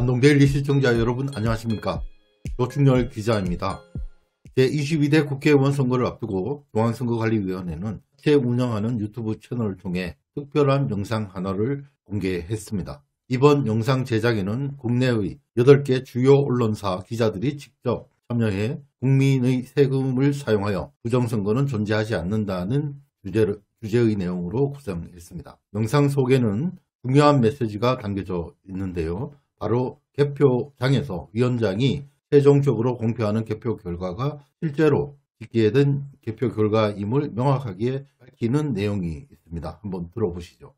안동데일리 시청자 여러분 안녕하십니까 조충렬 기자입니다. 제22대 국회의원 선거를 앞두고 중앙선거관리위원회는 제 운영하는 유튜브 채널을 통해 특별한 영상 하나를 공개했습니다. 이번 영상 제작에는 국내의 8개 주요 언론사 기자들이 직접 참여해 국민의 세금을 사용하여 부정선거는 존재하지 않는다는 주제를, 주제의 내용으로 구성했습니다. 영상 속에는 중요한 메시지가 담겨져 있는데요. 바로 개표장에서 위원장이 최종적으로 공표하는 개표 결과가 실제로 집계된 된 개표 결과임을 명확하게 밝히는 내용이 있습니다. 한번 들어보시죠.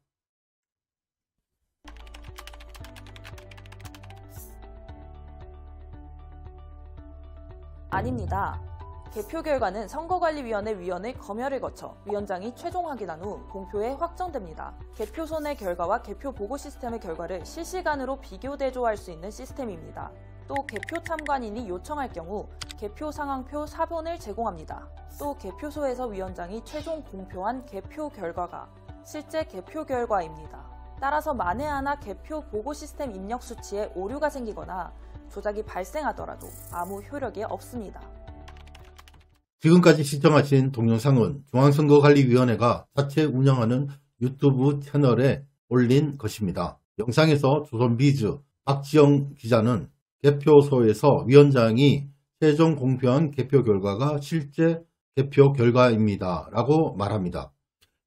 아닙니다. 개표 결과는 선거관리위원회 위원회 검열을 거쳐 위원장이 최종 확인한 후 공표에 확정됩니다. 개표손의 결과와 개표 보고 시스템의 결과를 실시간으로 비교 대조할 수 있는 시스템입니다. 또 개표 참관인이 요청할 경우 개표 상황표 사본을 제공합니다. 또 개표소에서 위원장이 최종 공표한 개표 결과가 실제 개표 결과입니다. 따라서 만에 하나 개표 보고 시스템 입력 수치에 오류가 생기거나 조작이 발생하더라도 아무 효력이 없습니다. 지금까지 시청하신 동영상은 중앙선거관리위원회가 자체 운영하는 유튜브 채널에 올린 것입니다. 영상에서 조선비즈 박지영 기자는 개표소에서 위원장이 최종 공표한 개표 결과가 실제 개표 결과입니다. 라고 말합니다.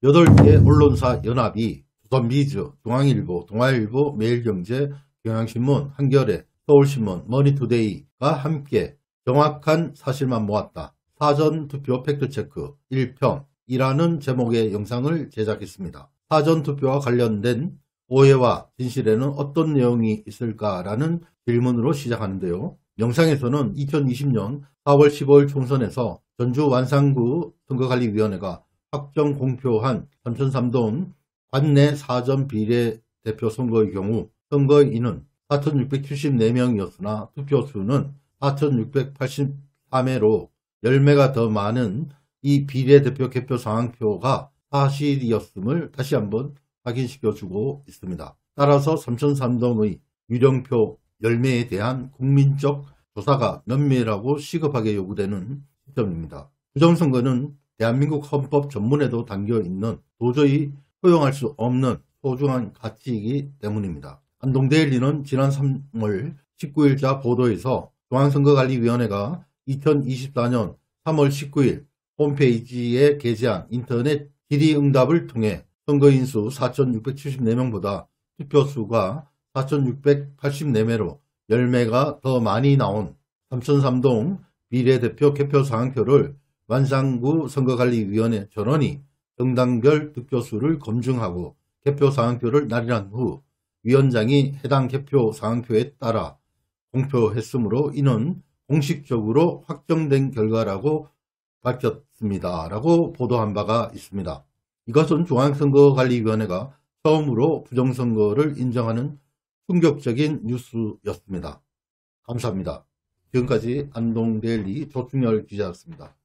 8개 언론사 연합이 조선비즈, 중앙일보, 동아일보, 매일경제, 경향신문, 한겨레, 서울신문, 머니투데이가 함께 정확한 사실만 모았다. 사전투표 팩트체크 1편 이라는 제목의 영상을 제작했습니다. 사전투표와 관련된 오해와 진실에는 어떤 내용이 있을까라는 질문으로 시작하는데요. 영상에서는 2020년 4월 15일 총선에서 전주 완산구 선거관리위원회가 확정 공표한 삼천삼동 관내 사전 비례 대표 선거의 경우 선거인은 4,674명이었으나 투표수는 4,683회로 열매가 더 많은 이 비례대표 개표 상황표가 사실이었음을 다시 한번 확인시켜주고 있습니다. 따라서 삼천삼동의 유령표 열매에 대한 국민적 조사가 면밀하고 시급하게 요구되는 시점입니다. 부정선거는 대한민국 헌법 전문에도 담겨있는 도저히 허용할 수 없는 소중한 가치이기 때문입니다. 한동데일리는 지난 3월 19일자 보도에서 중앙선거관리위원회가 2024년 3월 19일 홈페이지에 게재한 인터넷 질의응답을 통해 선거인수 4,674명보다 투표수가 4,684매로 10매가 더 많이 나온 삼천삼동 비례대표 개표 상황표를 완산구 선거관리위원회 전원이 정당별 득표수를 검증하고 개표 상황표를 날인한 후 위원장이 해당 개표 상황표에 따라 공표했으므로 이는 공식적으로 확정된 결과라고 밝혔습니다. 라고 보도한 바가 있습니다. 이것은 중앙선거관리위원회가 처음으로 부정선거를 인정하는 충격적인 뉴스였습니다. 감사합니다. 지금까지 안동데일리 조충열 기자였습니다.